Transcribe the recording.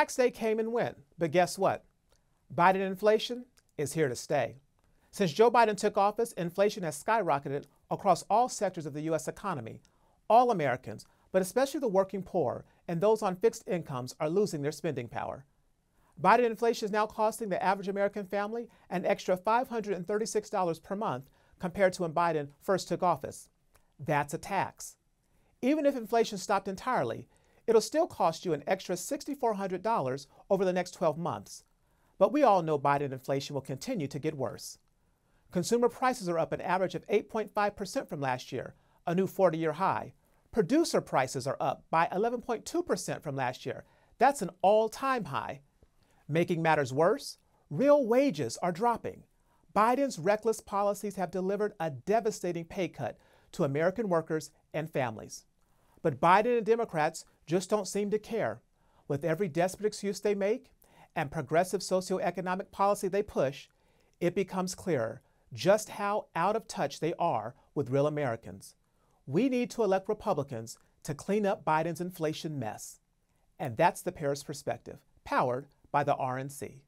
Tax day came and went, but guess what? Biden inflation is here to stay. Since Joe Biden took office, inflation has skyrocketed across all sectors of the U.S. economy. All Americans, but especially the working poor and those on fixed incomes, are losing their spending power. Biden inflation is now costing the average American family an extra $536 per month compared to when Biden first took office. That's a tax. Even if inflation stopped entirely, it'll still cost you an extra $6,400 over the next 12 months. But we all know Biden inflation will continue to get worse. Consumer prices are up an average of 8.5% from last year, a new 40 year high. Producer prices are up by 11.2% from last year. That's an all time high. Making matters worse, real wages are dropping. Biden's reckless policies have delivered a devastating pay cut to American workers and families. But Biden and Democrats just don't seem to care. With every desperate excuse they make and progressive socioeconomic policy they push, it becomes clearer just how out of touch they are with real Americans. We need to elect Republicans to clean up Biden's inflation mess. And that's the Paris Perspective, powered by the RNC.